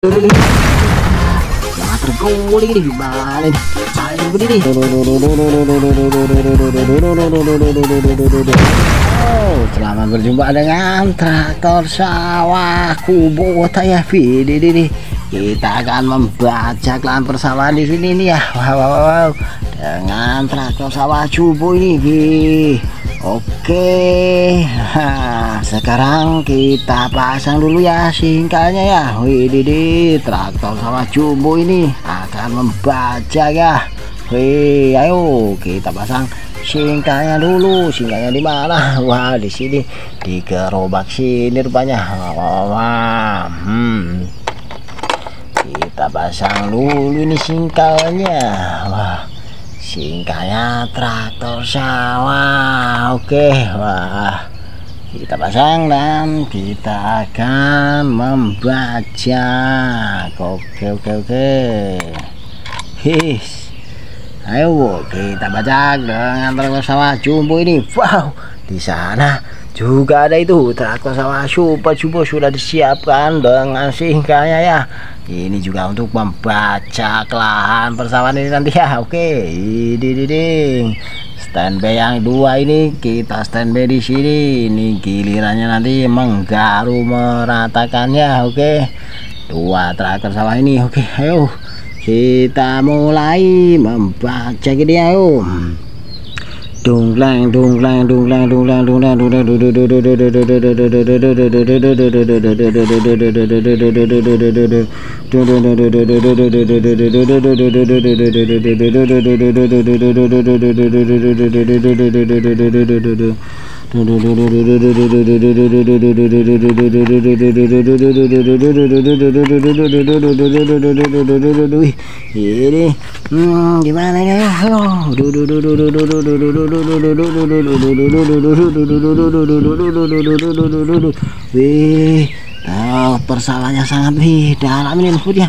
Oh, selamat berjumpa dengan traktor sawah kubu ya Vidi ini kita akan membaca lahan persawahan di sini nih ya wow, wow, wow. dengan traktor sawah cubu ini Vidi. Oke nah, sekarang kita pasang dulu ya singkatnya ya. Wih Didi traktor sawah jumbo ini akan membaca ya. Wih ayo kita pasang singkatnya dulu. Singkatnya di mana? Wah di sini di gerobak sini rupanya. Wah hmm. kita pasang dulu ini singkatnya. Wah singkatnya traktor sawah. Oke wah. Kita pasang dan kita akan membaca. Oke oke oke. His. Ayo kita baca dengan traktor sawah jumbo ini. Wow di sana juga ada itu traktor sawah super jumbo sudah disiapkan dengan singkatnya ya. Ini juga untuk membaca kelahan persawahan ini nanti ya. Oke ini ding standby yang dua ini kita standby di sini. Ini gilirannya nanti menggaru meratakannya oke dua traktor sawah ini. Oke ayo. Kita mulai membaca Doom lang, doom lang, doom lang, doom lang, doom lang, doom lang, doom lang, doom lang, doom lang, doom lang, doom lang, doom ini hmm, gimana ini Oh, persalahnya sangat nih dalam ini maksudnya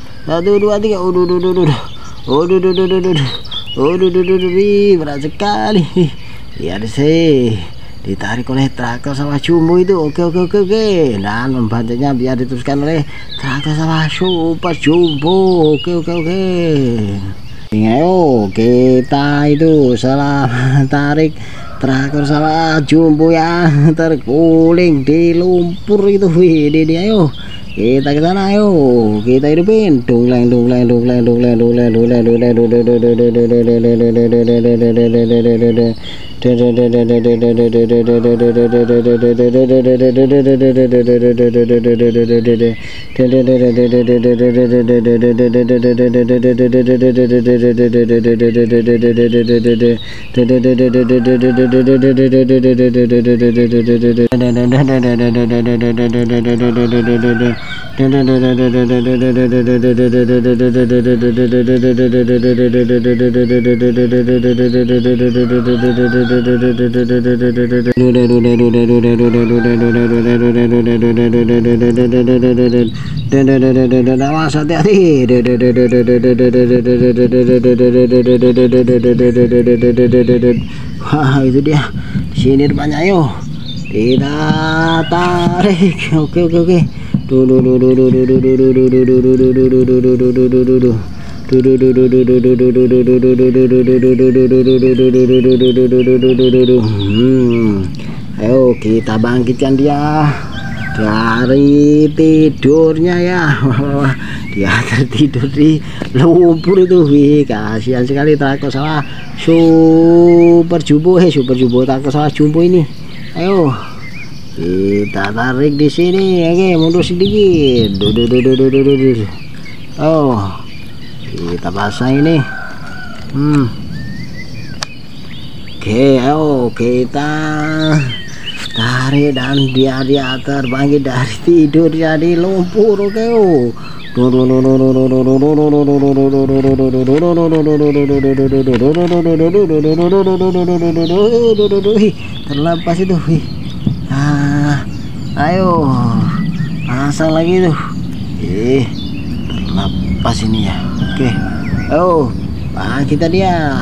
satu dua tiga. Oh duh duh duh duh duh oh duh duh duh duh Wih, berat sekali. Lihat sih. Ditarik oleh traktor sawah jumbo itu. Oke oke oke oke. Dan membantunya biar diteruskan oleh traktor sawah super jumbo. Oke oke oke. Ayo kita itu selamat tarik traktor sawah jumbo yang terguling di lumpur itu. Wih dia ayo Kita ke sana ayo. Kita hidupin. Dunglang dunglang dunglang dunglang dunglang dunglang dunglang dunglang wah itu dia. Sini depannya ayo. Kita tarik. Oke oke oke duh Ayo kita bangkitkan dia. Dari tidurnya ya. Dia tertidur di lumpur itu. Wih kasihan sekali takut salah super jumbo eh super jumbo takut salah jumbo ini. Ayo kita tarik di sini oke mundur sedikit duh, duh, duh, duh, oh kita pasang ini hmm oke ayo kita tarik dan dia dia terbangkit dari tidur jadi lumpur oke oh terlepas itu ah ayo pasang lagi tuh eh terlepas ini ya oke oh ah kita dia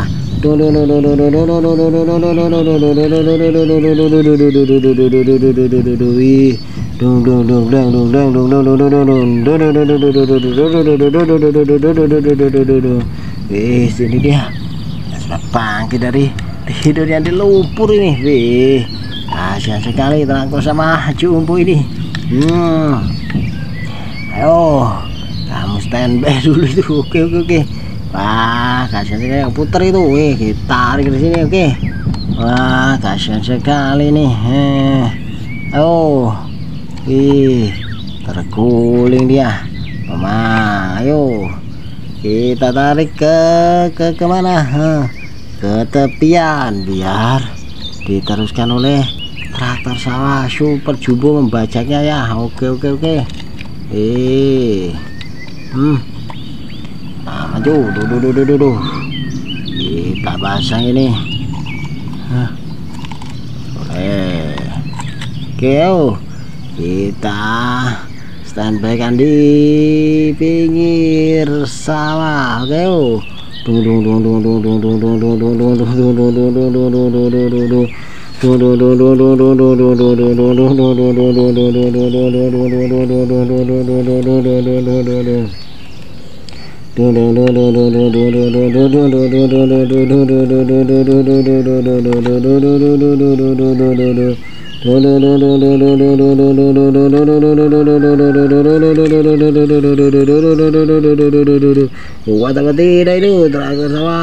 Wih, sini dia. Sudah bangkit dari tidur yang di lumpur ini. Wih, kasihan sekali terangkut sama jumbo ini. Hmm. Ayo, kamu standby dulu itu. Oke, oke, oke. Wah, kasihan sekali yang puter itu. Wih, kita tarik di sini, oke. Wah, kasihan sekali nih. Eh. Oh, wih, terguling dia. Mama, ayo kita tarik ke ke ke mana? Ke tepian biar diteruskan oleh traktor sawah super jumbo membajaknya ya. Oke, oke, oke. Eh, hmm nah maju duh duh duh duh duh, kita pasang ini Hah. oke oh. kita standby kan di pinggir sawah oke oh. dung dung dung dung dung dung dung dung dung dung dung dung dung dung dung dung dung dung Huwag ang kati, dahil ito, talaga sa mga,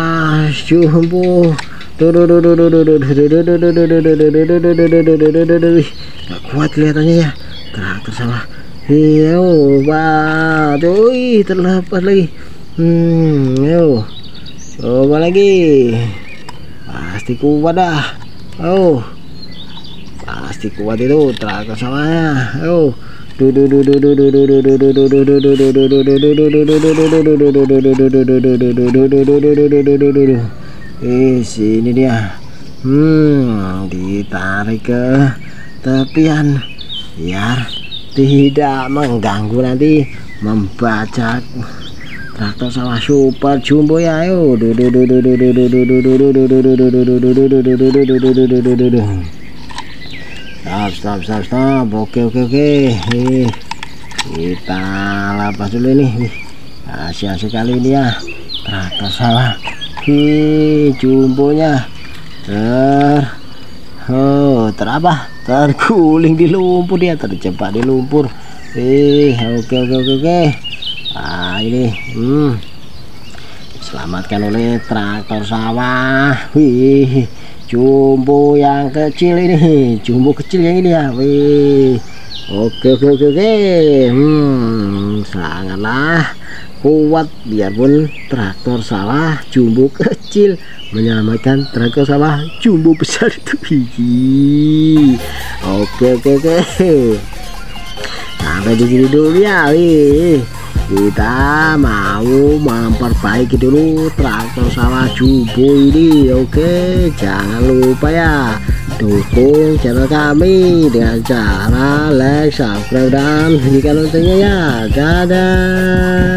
Gak kuat kelihatannya ya. Karakter salah iya oh, wah terlepas lagi. Hmm yo. Coba lagi. Pasti kuat dah. Oh pasti kuat itu terakhir ya. oh Eh, sini dia. Hmm, ditarik ke tepian biar tidak mengganggu nanti membaca traktor sawah super jumbo ya ya traktor sawah hi jumbonya ter oh terapa terguling di lumpur dia terjebak di lumpur. Eh oke oke oke oke. Nah ini hmm. Selamatkan oleh traktor sawah. Wih jumbo yang kecil ini. Jumbo kecil yang ini ya. Wih. Oke oke oke oke. Hmm sangatlah kuat biarpun traktor sawah jumbo kecil. Menyelamatkan traktor sawah jumbo besar itu oke oke oke. Sampai di sini dulu ya wih kita mau memperbaiki dulu traktor sawah jubo ini oke? Jangan lupa ya dukung channel kami dengan cara like subscribe dan bunyikan loncengnya ya. Dadah